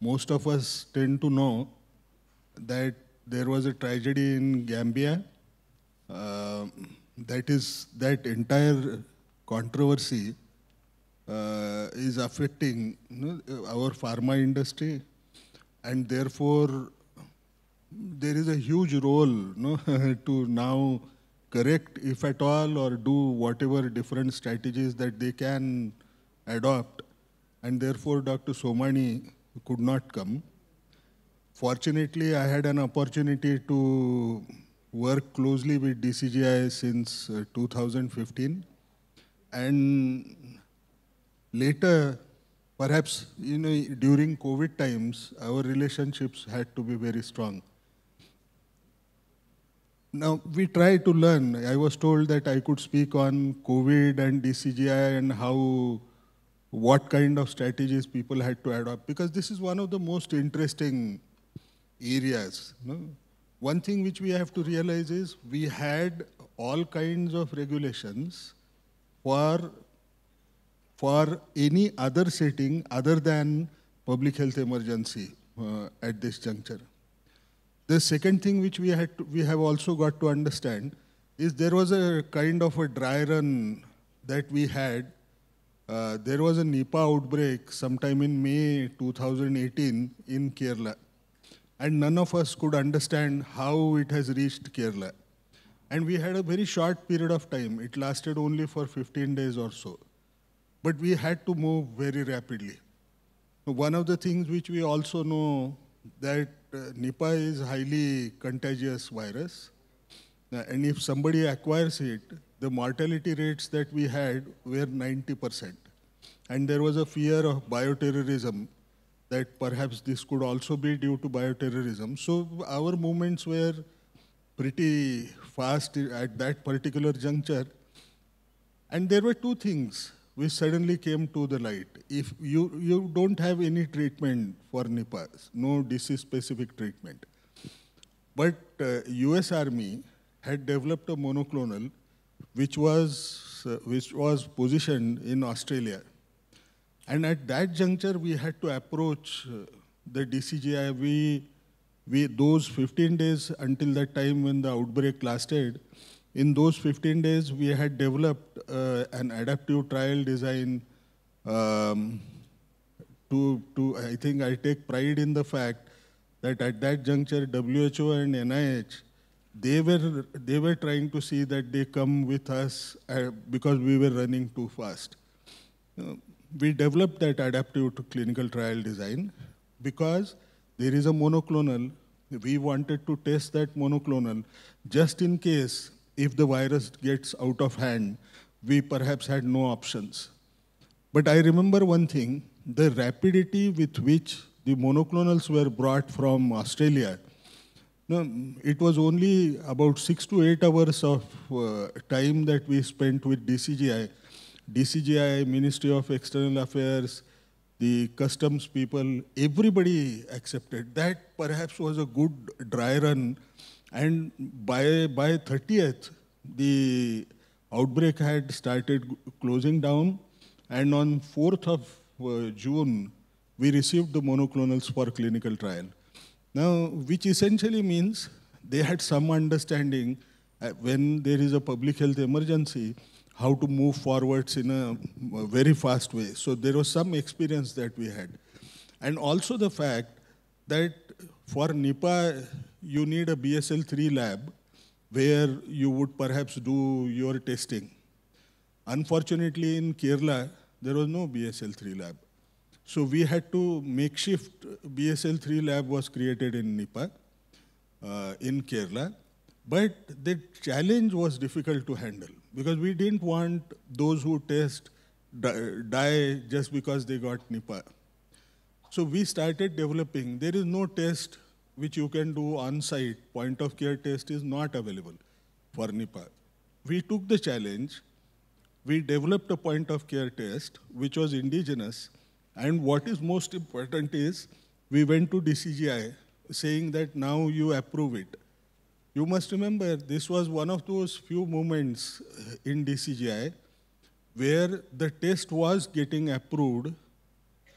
most of us tend to know that there was a tragedy in Gambia. Uh, that is, that entire controversy uh, is affecting you know, our pharma industry, and therefore there is a huge role you know, to now correct, if at all, or do whatever different strategies that they can adopt. And therefore, Dr. Somani could not come. Fortunately, I had an opportunity to work closely with DCGI since uh, 2015. And later, perhaps you know, during COVID times, our relationships had to be very strong. Now, we try to learn. I was told that I could speak on COVID and DCGI and how, what kind of strategies people had to adopt, because this is one of the most interesting areas. No? One thing which we have to realize is we had all kinds of regulations for, for any other setting other than public health emergency uh, at this juncture. The second thing which we, had to, we have also got to understand is there was a kind of a dry run that we had. Uh, there was a Nipah outbreak sometime in May 2018 in Kerala. And none of us could understand how it has reached Kerala. And we had a very short period of time. It lasted only for 15 days or so. But we had to move very rapidly. One of the things which we also know that uh, Nipah is highly contagious virus. Uh, and if somebody acquires it, the mortality rates that we had were 90%. And there was a fear of bioterrorism that perhaps this could also be due to bioterrorism. So our movements were pretty fast at that particular juncture. And there were two things which suddenly came to the light. If you, you don't have any treatment for Nipah, no disease-specific treatment, but uh, US Army had developed a monoclonal which was, uh, which was positioned in Australia. And at that juncture, we had to approach uh, the DCGI. We, we, those 15 days until that time when the outbreak lasted, in those 15 days, we had developed uh, an adaptive trial design um, to, to, I think I take pride in the fact that at that juncture, WHO and NIH, they were, they were trying to see that they come with us uh, because we were running too fast. We developed that adaptive to clinical trial design because there is a monoclonal. We wanted to test that monoclonal just in case if the virus gets out of hand, we perhaps had no options. But I remember one thing, the rapidity with which the monoclonals were brought from Australia. No, it was only about six to eight hours of uh, time that we spent with DCGI. DCGI, Ministry of External Affairs, the customs people, everybody accepted. That perhaps was a good dry run and by, by 30th, the outbreak had started closing down. And on 4th of uh, June, we received the monoclonals for clinical trial. Now, which essentially means they had some understanding uh, when there is a public health emergency, how to move forwards in a, very fast way. So there was some experience that we had. And also the fact that for Nipah, you need a BSL-3 lab where you would perhaps do your testing. Unfortunately, in Kerala, there was no BSL-3 lab. So we had to makeshift BSL-3 lab was created in Nipah, uh, in Kerala. But the challenge was difficult to handle because we didn't want those who test die just because they got Nipah. So we started developing, there is no test which you can do on-site, point of care test is not available for Nipah. We took the challenge, we developed a point of care test which was indigenous and what is most important is we went to DCGI saying that now you approve it. You must remember this was one of those few moments uh, in DCGI where the test was getting approved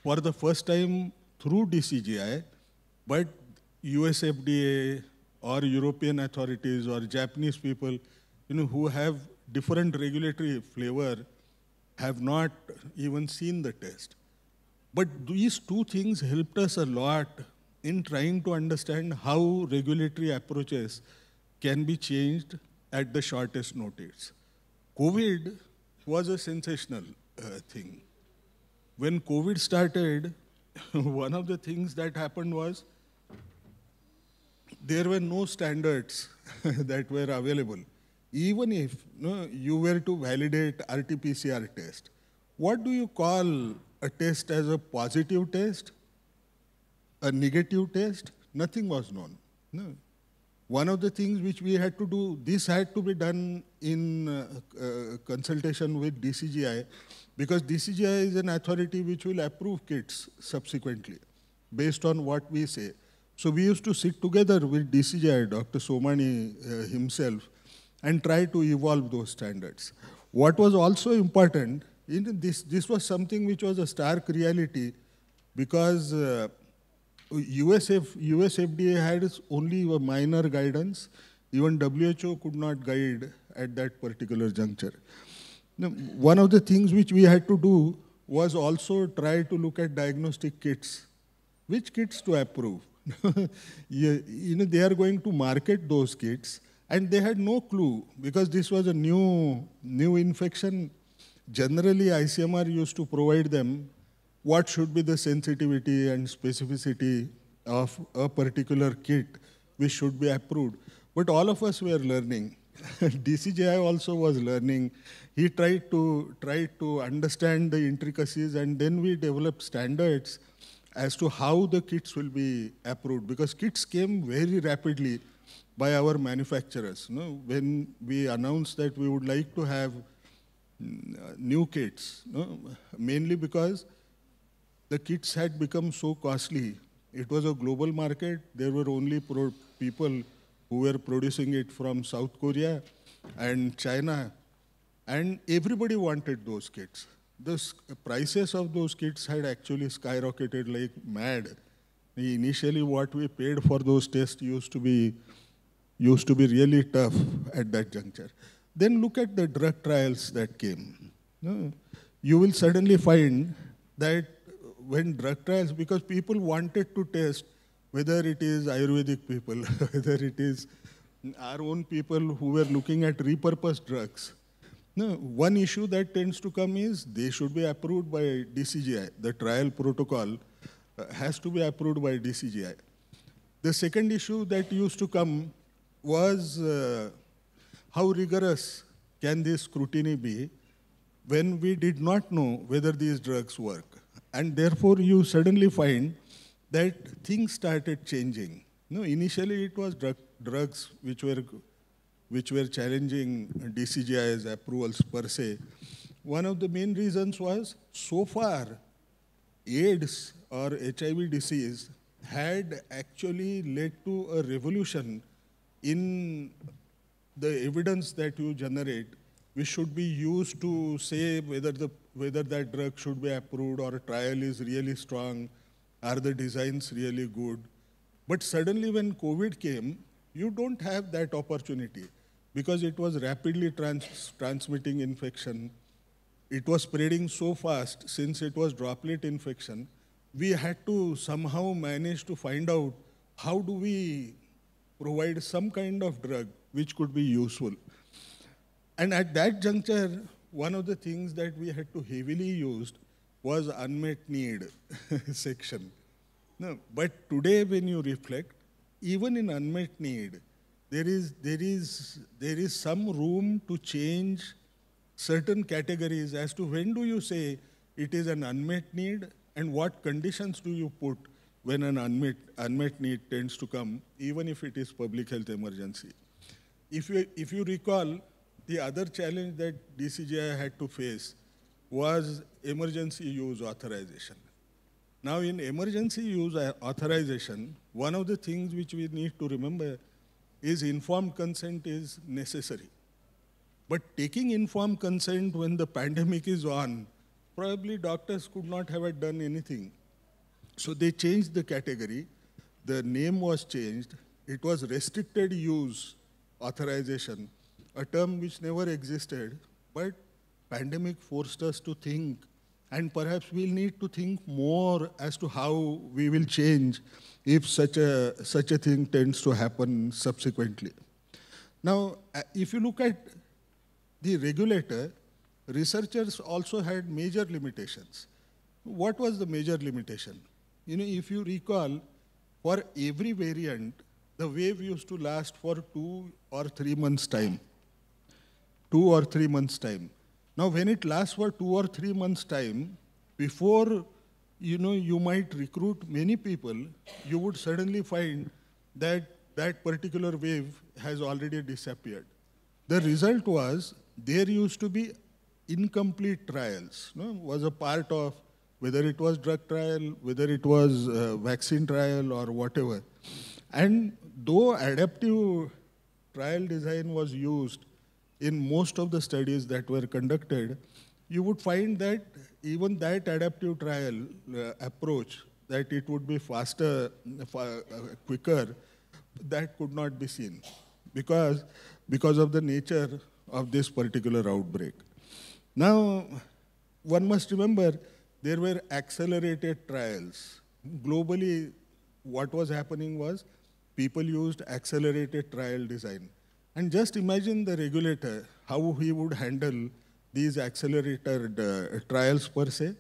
for the first time through DCGI, but US FDA or European authorities or Japanese people, you know, who have different regulatory flavor have not even seen the test. But these two things helped us a lot in trying to understand how regulatory approaches can be changed at the shortest notice. COVID was a sensational uh, thing. When COVID started, one of the things that happened was there were no standards that were available. Even if no, you were to validate RT-PCR test, what do you call a test as a positive test? A negative test? Nothing was known. No. One of the things which we had to do, this had to be done in uh, uh, consultation with DCGI, because DCGI is an authority which will approve kits subsequently, based on what we say. So we used to sit together with DCGI, Dr. Somani uh, himself, and try to evolve those standards. What was also important, this, this was something which was a stark reality because uh, USF, US FDA had only a minor guidance. Even WHO could not guide at that particular juncture. Now, one of the things which we had to do was also try to look at diagnostic kits. Which kits to approve? you know, they are going to market those kits, and they had no clue because this was a new, new infection. Generally, ICMR used to provide them what should be the sensitivity and specificity of a particular kit which should be approved. But all of us were learning. DCGI also was learning. He tried to try to understand the intricacies, and then we developed standards as to how the kits will be approved. Because kits came very rapidly by our manufacturers. You know, when we announced that we would like to have new kits, know, mainly because the kits had become so costly. It was a global market. There were only people who were producing it from South Korea and China. And everybody wanted those kits. The prices of those kits had actually skyrocketed like mad. Initially, what we paid for those tests used to be used to be really tough at that juncture. Then look at the drug trials that came. You will suddenly find that when drug trials, because people wanted to test whether it is Ayurvedic people, whether it is our own people who were looking at repurposed drugs. No, one issue that tends to come is they should be approved by DCGI. The trial protocol uh, has to be approved by DCGI. The second issue that used to come was uh, how rigorous can this scrutiny be when we did not know whether these drugs work. And therefore, you suddenly find that things started changing. No, initially it was drug, drugs which were, which were challenging DCGI's approvals per se. One of the main reasons was so far AIDS or HIV disease had actually led to a revolution in the evidence that you generate, which should be used to say whether the whether that drug should be approved or a trial is really strong, are the designs really good. But suddenly when COVID came, you don't have that opportunity because it was rapidly trans transmitting infection. It was spreading so fast since it was droplet infection. We had to somehow manage to find out how do we provide some kind of drug which could be useful. And at that juncture, one of the things that we had to heavily use was unmet need section. No, but today when you reflect, even in unmet need, there is, there is, there is some room to change certain categories as to when do you say it is an unmet need and what conditions do you put when an unmet, unmet need tends to come, even if it is public health emergency. If you, if you recall, the other challenge that DCGI had to face was emergency use authorization. Now in emergency use uh, authorization, one of the things which we need to remember is informed consent is necessary. But taking informed consent when the pandemic is on, probably doctors could not have done anything So they changed the category. The name was changed. It was restricted use authorization, a term which never existed, but pandemic forced us to think, and perhaps we'll need to think more as to how we will change if such a, such a thing tends to happen subsequently. Now, uh, if you look at the regulator, researchers also had major limitations. What was the major limitation? You know, if you recall, for every variant, the wave used to last for two or three months' time. Two or three months' time. Now, when it lasts for two or three months' time, before you know you might recruit many people, you would suddenly find that that particular wave has already disappeared. The result was there used to be incomplete trials, no? was a part of whether it was drug trial, whether it was uh, vaccine trial or whatever. And though adaptive trial design was used in most of the studies that were conducted, you would find that even that adaptive trial uh, approach, that it would be faster, uh, quicker, that could not be seen because, because of the nature of this particular outbreak. Now, one must remember there were accelerated trials. Globally, what was happening was people used accelerated trial design. And just imagine the regulator, how he would handle these accelerated uh, trials per se.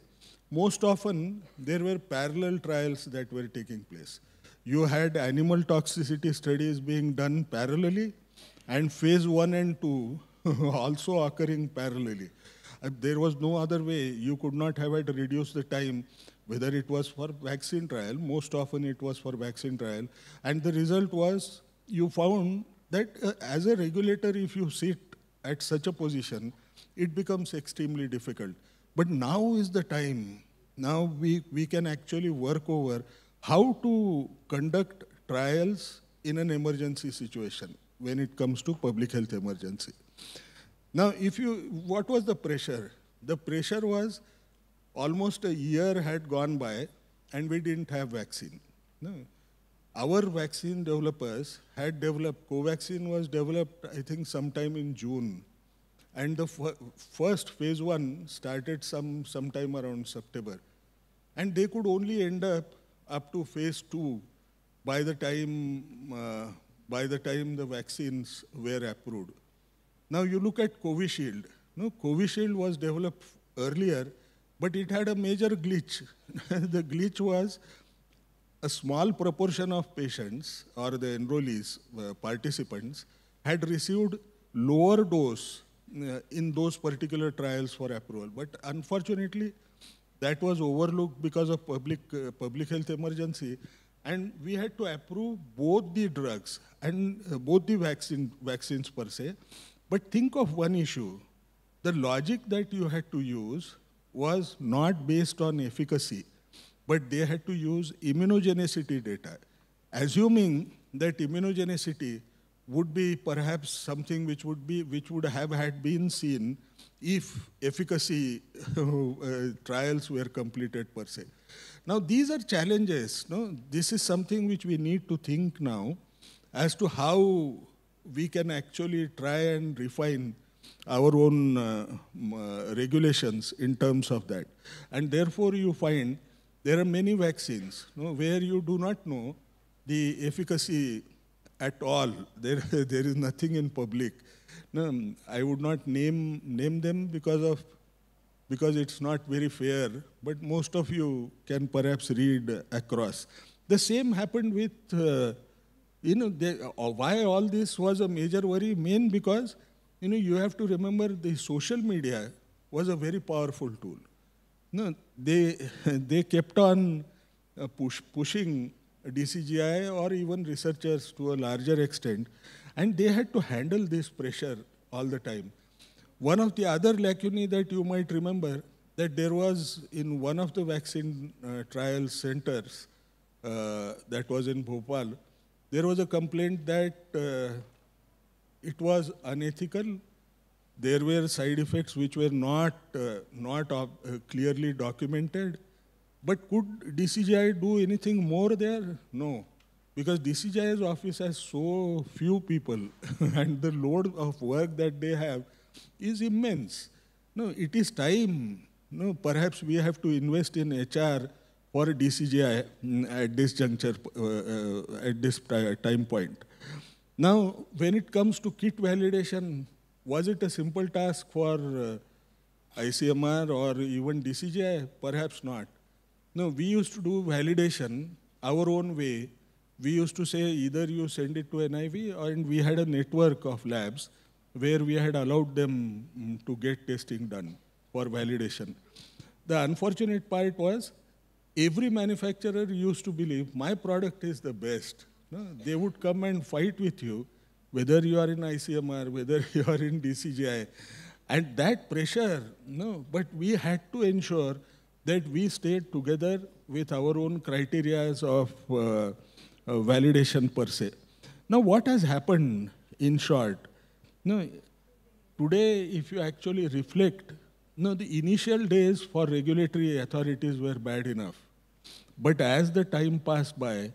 Most often, there were parallel trials that were taking place. You had animal toxicity studies being done parallelly, and phase one and two also occurring parallelly. Uh, there was no other way. You could not have had reduced the time, whether it was for vaccine trial, most often it was for vaccine trial. And the result was you found that uh, as a regulator, if you sit at such a position, it becomes extremely difficult. But now is the time. Now we, we can actually work over how to conduct trials in an emergency situation when it comes to public health emergency. Now, if you, what was the pressure? The pressure was almost a year had gone by and we didn't have vaccine. No. Our vaccine developers had developed, Covaxin was developed, I think, sometime in June. And the first phase one started some sometime around September. And they could only end up up to phase two by the time, uh, by the, time the vaccines were approved. Now you look at Covishield. No, Covishield was developed earlier, but it had a major glitch. the glitch was a small proportion of patients or the enrollees, uh, participants, had received lower dose uh, in those particular trials for approval. But unfortunately, that was overlooked because of public, uh, public health emergency. And we had to approve both the drugs and uh, both the vaccine, vaccines per se. But think of one issue. The logic that you had to use was not based on efficacy, but they had to use immunogenicity data, assuming that immunogenicity would be perhaps something which would be which would have had been seen if efficacy uh, trials were completed per se. Now these are challenges. No, this is something which we need to think now as to how we can actually try and refine our own uh, uh, regulations in terms of that. And therefore, you find there are many vaccines you know, where you do not know the efficacy at all. There, there is nothing in public. No, I would not name, name them because of because it's not very fair, but most of you can perhaps read across. The same happened with uh, you know, they, uh, why all this was a major worry? Main because, you know, you have to remember the social media was a very powerful tool. No, they, they kept on uh, push, pushing DCGI or even researchers to a larger extent, and they had to handle this pressure all the time. One of the other lacunae that you might remember that there was in one of the vaccine uh, trial centers uh, that was in Bhopal, there was a complaint that uh, it was unethical. There were side effects which were not, uh, not uh, clearly documented. But could DCGI do anything more there? No. Because DCGI's office has so few people and the load of work that they have is immense. No, it is time. No, perhaps we have to invest in HR for DCGI mm, at this juncture, uh, uh, at this time point. Now, when it comes to kit validation, was it a simple task for uh, ICMR or even DCGI? Perhaps not. No, we used to do validation our own way. We used to say either you send it to NIV and we had a network of labs where we had allowed them mm, to get testing done for validation. The unfortunate part was every manufacturer used to believe my product is the best. No, they would come and fight with you, whether you are in ICMR, whether you are in DCGI. And that pressure, no, but we had to ensure that we stayed together with our own criteria of uh, uh, validation per se. Now, what has happened in short? No, today, if you actually reflect, no, the initial days for regulatory authorities were bad enough. But as the time passed by,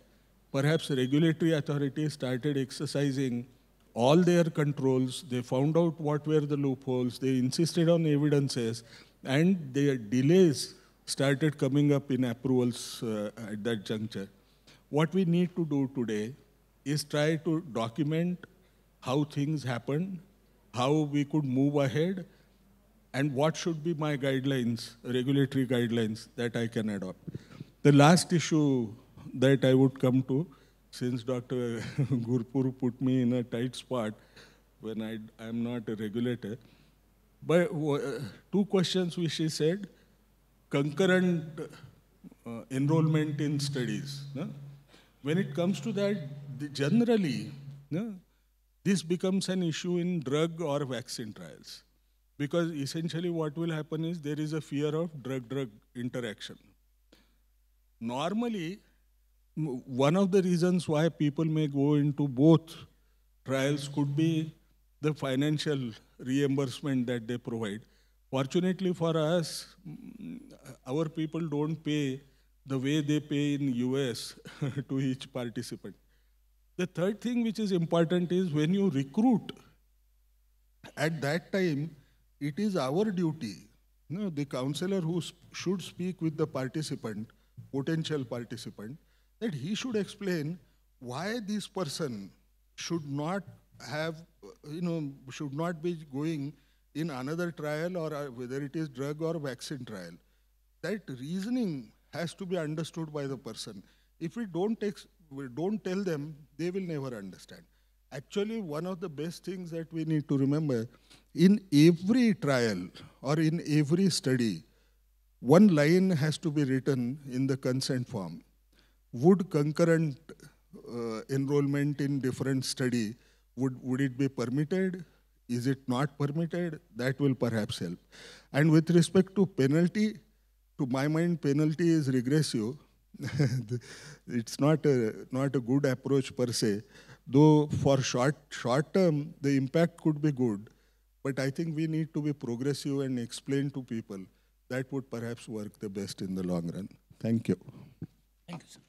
perhaps regulatory authorities started exercising all their controls. They found out what were the loopholes. They insisted on evidences, and their delays started coming up in approvals uh, at that juncture. What we need to do today is try to document how things happened, how we could move ahead, and what should be my guidelines, regulatory guidelines that I can adopt. The last issue that I would come to, since Dr. Gurpur put me in a tight spot when I am not a regulator, but uh, two questions which he said concurrent uh, enrollment in studies. No? When it comes to that, generally, no, this becomes an issue in drug or vaccine trials. Because essentially what will happen is there is a fear of drug-drug interaction. Normally, one of the reasons why people may go into both trials could be the financial reimbursement that they provide. Fortunately for us, mm, our people don't pay the way they pay in US to each participant. The third thing which is important is when you recruit, at that time, it is our duty, you know, the counselor who should speak with the participant, potential participant, that he should explain why this person should not have, you know, should not be going in another trial or uh, whether it is drug or vaccine trial. That reasoning has to be understood by the person. If we don't, ex- we don't tell them, they will never understand. Actually, one of the best things that we need to remember, in every trial or in every study, one line has to be written in the consent form. Would concurrent uh, enrollment in different study, would, would it be permitted? Is it not permitted? That will perhaps help. And with respect to penalty, to my mind, penalty is regressive. it's not a, not a good approach per se. Though for short, short term, the impact could be good. But I think we need to be progressive and explain to people that would perhaps work the best in the long run. Thank you. Thank you, sir.